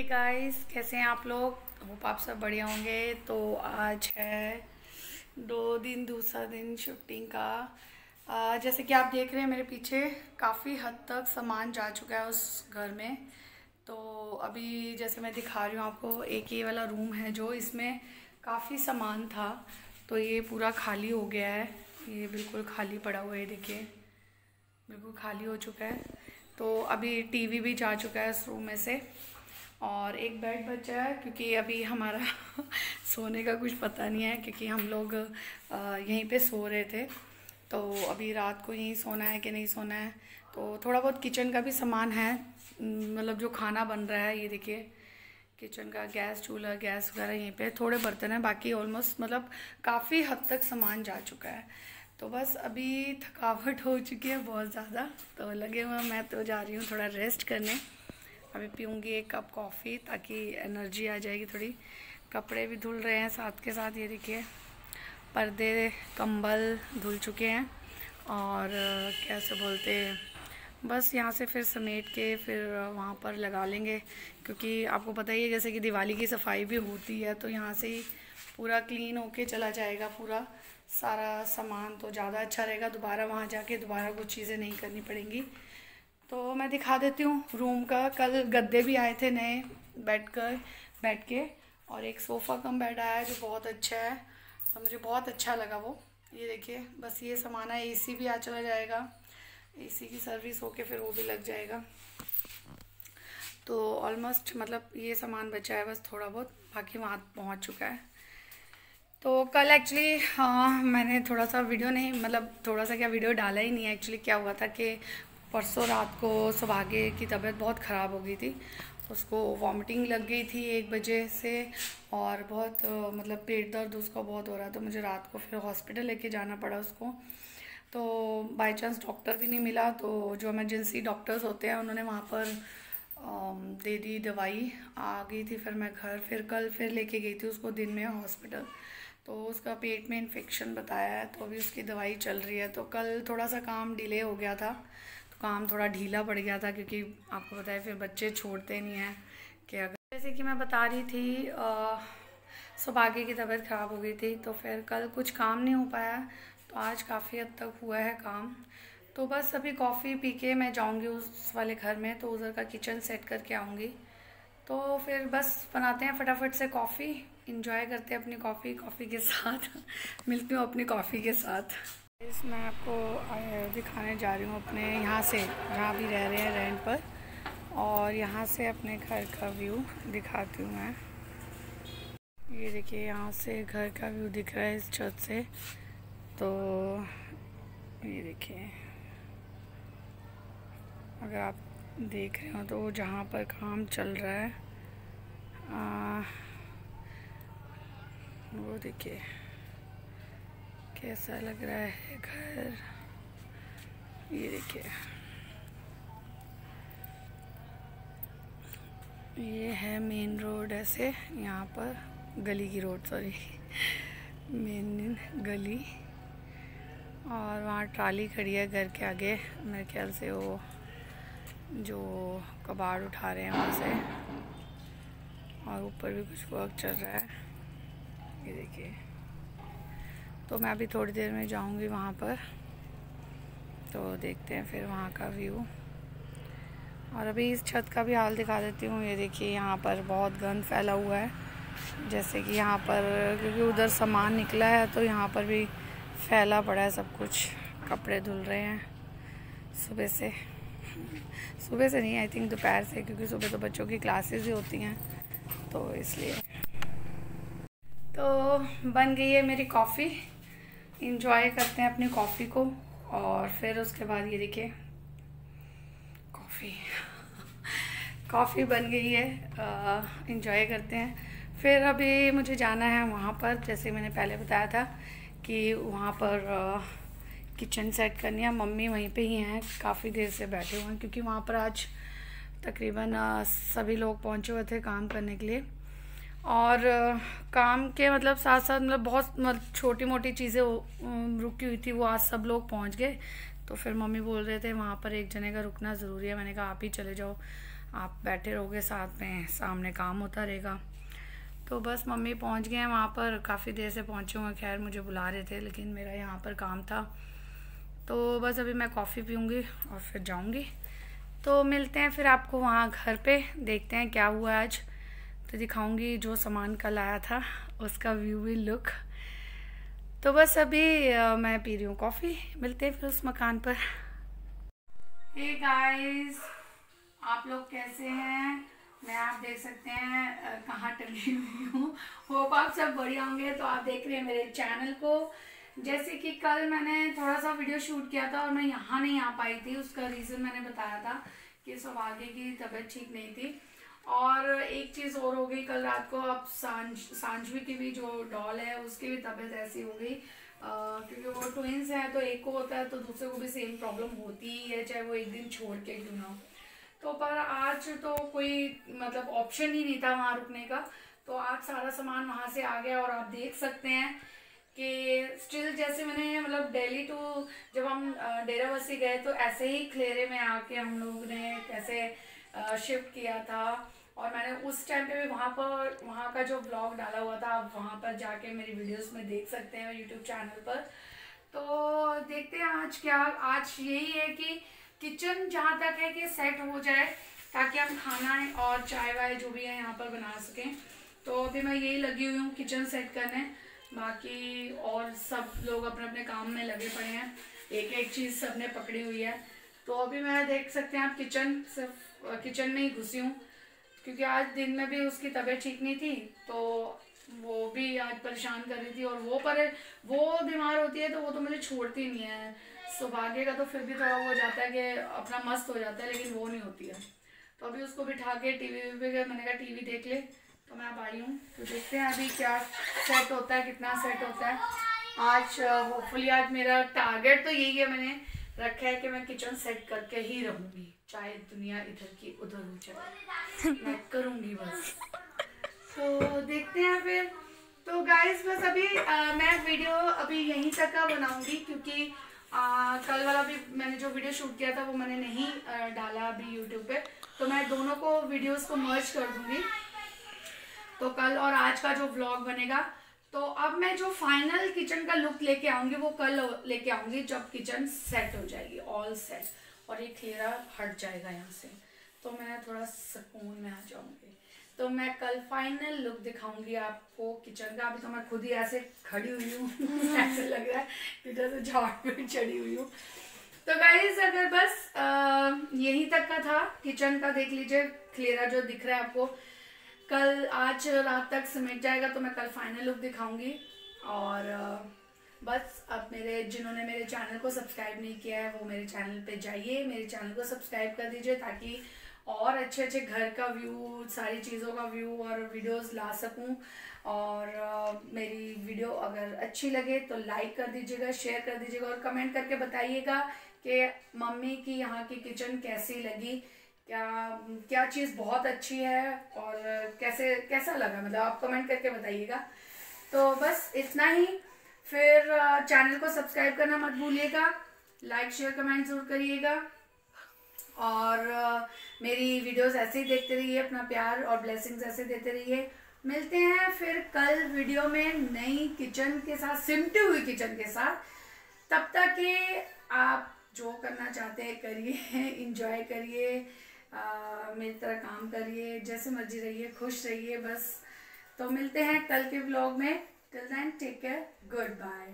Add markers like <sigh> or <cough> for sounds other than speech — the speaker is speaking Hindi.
हे गाइस कैसे हैं आप लोग? होप आप सब बढ़िया होंगे। तो आज है दो दिन दूसरा दिन शूटिंग का। आ, जैसे कि आप देख रहे हैं मेरे पीछे काफ़ी हद तक सामान जा चुका है उस घर में। तो अभी जैसे मैं दिखा रही हूँ आपको एक ये वाला रूम है जो इसमें काफ़ी सामान था। तो ये पूरा खाली हो गया है। ये बिल्कुल खाली पड़ा हुआ है देखिए। बिल्कुल खाली हो चुका है। तो अभी टीवी भी जा चुका है इस रूम में से। और एक बेड बचा है, क्योंकि अभी हमारा <laughs> सोने का कुछ पता नहीं है, क्योंकि हम लोग यहीं पे सो रहे थे। तो अभी रात को यहीं सोना है कि नहीं सोना है? तो थोड़ा बहुत किचन का भी सामान है। मतलब जो खाना बन रहा है, ये देखिए। किचन का गैस, चूल्हा, गैस वगैरह यहीं पे थोड़े बर्तन हैं, बाकी ऑलमोस्ट मतलब काफ़ी हद तक सामान जा चुका है। तो बस अभी थकावट हो चुकी है बहुत ज़्यादा। तो लगे हुए मैं तो जा रही हूँ थोड़ा रेस्ट करने। अभी पीऊँगी एक कप कॉफ़ी ताकि एनर्जी आ जाएगी थोड़ी। कपड़े भी धुल रहे हैं साथ के साथ, ये देखिए। पर्दे, कंबल धुल चुके हैं और कैसे बोलते हैं, बस यहाँ से फिर समेट के फिर वहाँ पर लगा लेंगे। क्योंकि आपको पता ही है, जैसे कि दिवाली की सफ़ाई भी होती है तो यहाँ से ही पूरा क्लीन होके चला जाएगा पूरा। सारा सामान तो ज़्यादा अच्छा रहेगा, दोबारा वहाँ जाके दोबारा कुछ चीज़ें नहीं करनी पड़ेंगी। तो मैं दिखा देती हूँ रूम का। कल गद्दे भी आए थे नए बैठ कर बैठ के। और एक सोफ़ा कम बेड आया है जो बहुत अच्छा है। तो मुझे बहुत अच्छा लगा वो। ये देखिए, बस ये सामान है एसी भी आ चला जाएगा। एसी की सर्विस होके फिर वो भी लग जाएगा। तो ऑलमोस्ट मतलब ये सामान बचा है बस थोड़ा बहुत, बाकी वहाँ पहुँच चुका है। तो कल एक्चुअली हाँ मैंने थोड़ा सा वीडियो नहीं मतलब थोड़ा सा क्या वीडियो डाला ही नहीं है। एक्चुअली क्या हुआ था कि परसों रात को सौभाग्य की तबीयत बहुत ख़राब हो गई थी। उसको वॉमिटिंग लग गई थी एक बजे से और बहुत मतलब पेट दर्द उसका बहुत हो रहा था। तो मुझे रात को फिर हॉस्पिटल लेके जाना पड़ा उसको। तो बाय चांस डॉक्टर भी नहीं मिला तो जो एमरजेंसी डॉक्टर्स होते हैं, उन्होंने वहाँ पर दे दी दवाई। आ गई थी फिर मैं घर, फिर कल फिर लेके गई थी उसको दिन में हॉस्पिटल तो उसका पेट में इन्फेक्शन बताया है तो अभी उसकी दवाई चल रही है। तो कल थोड़ा सा काम डिले हो गया था। काम थोड़ा ढीला पड़ गया था क्योंकि आपको पता है फिर बच्चे छोड़ते नहीं हैं कि अगर जैसे कि मैं बता रही थी सौभाग्य की तबीयत ख़राब हो गई थी तो फिर कल कुछ काम नहीं हो पाया तो आज काफ़ी हद तक हुआ है काम। तो बस अभी कॉफ़ी पी के मैं जाऊँगी उस वाले घर में तो उधर का किचन सेट करके आऊँगी। तो फिर बस बनाते हैं फटाफट से कॉफ़ी इंजॉय करते हैं अपनी कॉफ़ी कॉफ़ी के साथ। <laughs> मिलती हूँ अपनी कॉफ़ी के साथ। इस मैं आपको दिखाने जा रही हूँ अपने यहाँ से जहाँ भी रह रहे हैं रेंट पर। और यहाँ से अपने घर का व्यू दिखाती हूँ मैं। ये देखिए यहाँ से घर का व्यू दिख रहा है इस छत से। तो ये देखिए। अगर आप देख रहे हो तो जहाँ पर काम चल रहा है आ, वो देखिए। कैसा लग रहा है घर? ये देखिए। ये है मेन रोड ऐसे, यहाँ पर गली की रोड सॉरी मेन गली। और वहाँ ट्राली खड़ी है घर के आगे। मेरे ख्याल से वो जो कबाड़ उठा रहे हैं वहाँ से। और ऊपर भी कुछ वर्क चल रहा है। ये देखिए। तो मैं अभी थोड़ी देर में जाऊँगी वहाँ पर। तो देखते हैं फिर वहाँ का व्यू। और अभी इस छत का भी हाल दिखा देती हूँ। ये देखिए, यहाँ पर बहुत गंद फैला हुआ है। जैसे कि यहाँ पर, क्योंकि उधर सामान निकला है तो यहाँ पर भी फैला पड़ा है सब कुछ। कपड़े धुल रहे हैं। सुबह से। सुबह से नहीं आई थिंक दोपहर से, क्योंकि सुबह तो बच्चों की क्लासेस ही होती हैं। तो इसलिए। तो बन गई है मेरी कॉफ़ी इंजॉय करते हैं अपनी कॉफ़ी को, और फिर उसके बाद ये देखिए कॉफ़ी कॉफ़ी <laughs> बन गई है इंजॉय करते हैं. फिर अभी मुझे जाना है वहाँ पर, जैसे मैंने पहले बताया था कि वहाँ पर किचन सेट करनी है. मम्मी वहीं पे ही हैं, काफ़ी देर से बैठे हुए हैं, क्योंकि वहाँ पर आज तकरीबन सभी लोग पहुँचे हुए थे काम करने के लिए. और काम के मतलब साथ साथ मतलब बहुत मतलब छोटी मोटी चीज़ें रुकी हुई थी, वो आज सब लोग पहुँच गए। तो फिर मम्मी बोल रहे थे, वहाँ पर एक जने का रुकना ज़रूरी है। मैंने कहा, आप ही चले जाओ। आप बैठे रहोगे साथ में, सामने काम होता रहेगा। तो बस मम्मी पहुँच गए हैं वहाँ पर, काफ़ी देर से पहुँचे हुए खैर, मुझे बुला रहे थे, लेकिन मेरा यहाँ पर काम था। तो बस अभी मैं कॉफ़ी पीऊँगी और फिर जाऊँगी। तो मिलते हैं फिर आपको वहाँ घर पे, देखते हैं क्या हुआ आज। तो दिखाऊँगी जो सामान कल आया था, उसका व्यू भी लुक तो बस अभी मैं पी रही हूँ कॉफ़ी मिलते हैं फिर उस मकान पर। हे hey गाइस आप लोग कैसे हैं? मैं, आप देख सकते हैं कहाँ टंगी हुई हूँ। होप आप सब बढ़िया होंगे तो आप देख रहे हैं मेरे चैनल को। जैसे कि कल मैंने थोड़ा सा वीडियो शूट किया था और मैं यहाँ नहीं आ पाई थी, उसका रीज़न मैंने बताया था कि सौभाग्य की तबीयत ठीक नहीं थी। और एक चीज़ और हो गई, कल रात को अब साँझ, सांझवी की भी जो डॉल है, उसकी भी तबीयत ऐसी हो गई। क्योंकि वो ट्विंस है तो एक को होता है तो दूसरे को भी सेम प्रॉब्लम होती ही है, चाहे वो एक दिन छोड़ के क्यों ना तो पर आज तो कोई मतलब ऑप्शन ही नहीं था वहाँ रुकने का। तो आज सारा सामान वहाँ से आ गया और आप देख सकते हैं कि स्टिल जैसे मैंने मतलब दिल्ली टू जब हम डेरावसी गए तो ऐसे ही खलेरे में आके हम लोग ने कैसे शिफ्ट किया था। और मैंने उस टाइम पे भी वहाँ पर, वहाँ का जो ब्लॉग डाला हुआ था, आप वहाँ पर जाके मेरी वीडियोस में देख सकते हैं यूट्यूब चैनल पर। तो देखते हैं आज क्या, आज यही है कि किचन जहाँ तक है कि सेट हो जाए, ताकि हम खाना है और चाय वाय जो भी है यहाँ पर बना सकें। तो अभी मैं यही लगी हुई हूँ किचन सेट करने। बाकी और सब लोग अपने अपने काम में लगे पड़े हैं। एक एक चीज़ सबने पकड़ी हुई है। तो अभी मैं देख सकते हैं आप किचन सिर्फ़ किचन में ही घुसी हूँ। क्योंकि आज दिन में भी उसकी तबीयत ठीक नहीं थी तो वो भी आज परेशान कर रही थी और वो पर, वो बीमार होती है तो वो तो मुझे छोड़ती नहीं है। सौभाग्य का तो फिर भी थोड़ा वो जाता है कि अपना मस्त हो जाता है, लेकिन वो नहीं होती है। तो अभी उसको बिठा के टीवी वी मैंने कहा, टीवी देख ले। तो मैं अब आई हूँ। तो देखते हैं अभी क्या सेट होता है, कितना सेट होता है। आज होपफुली आज मेरा टारगेट तो यही है मैंने। रखा है कि मैं किचन सेट करके ही रहूँगी। चाहे दुनिया इधर की उधर हो जाए। मैं करूँगी बस। तो देखते हैं फिर। तो गाइस बस अभी आ, मैं वीडियो अभी यहीं तक का बनाऊँगी क्योंकि आ, कल वाला भी मैंने जो वीडियो शूट किया था वो मैंने नहीं आ, डाला अभी यूट्यूब पे। तो मैं दोनों को वीडियोस को मर्ज कर दूँगी। तो कल और आज का जो व्लॉग बनेगा तो अब मैं जो फाइनल किचन का लुक लेके आऊँगी, वो कल लेके आऊँगी जब किचन सेट हो जाएगी ऑल सेट और ये खेरा हट जाएगा यहाँ से। तो मैं थोड़ा सुकून में आ जाऊँगी। तो मैं कल फाइनल लुक दिखाऊँगी आपको किचन का। अभी तो मैं खुद ही ऐसे खड़ी हुई हूँ। <laughs> ऐसे लग रहा है कि जैसे झाड़ पे चढ़ी हुई हूँ। तो गाइज़ अगर बस यहीं तक का था। किचन का देख लीजिए क्लियरा जो दिख रहा है आपको। कल आज रात तक सिमट जाएगा तो मैं कल फाइनल लुक दिखाऊँगी। और बस अब मेरे, जिन्होंने मेरे चैनल को सब्सक्राइब नहीं किया है, वो मेरे चैनल पे जाइए, मेरे चैनल को सब्सक्राइब कर दीजिए ताकि और अच्छे अच्छे घर का व्यू सारी चीज़ों का व्यू और वीडियोस ला सकूँ। और मेरी वीडियो अगर अच्छी लगे तो लाइक कर दीजिएगा शेयर कर दीजिएगा और कमेंट करके बताइएगा कि मम्मी की यहाँ की किचन कैसी लगी। क्या क्या चीज़ बहुत अच्छी है और कैसे, कैसा लगा? मतलब आप कमेंट करके बताइएगा। तो बस इतना ही। फिर चैनल को सब्सक्राइब करना मत भूलिएगा। लाइक शेयर कमेंट ज़रूर करिएगा। और मेरी वीडियोस ऐसे ही देखते रहिए, अपना प्यार और ब्लेसिंग्स ऐसे देते रहिए। मिलते हैं फिर कल वीडियो में नई किचन के साथ सिमटी हुई किचन के साथ। तब तक कि आप जो करना चाहते हैं, करिए <laughs> इंजॉय करिए। मेरी तरह काम करिए, जैसे मर्ज़ी रहिए, खुश रहिए, बस। तो मिलते हैं कल के ब्लॉग में। Till then take care good bye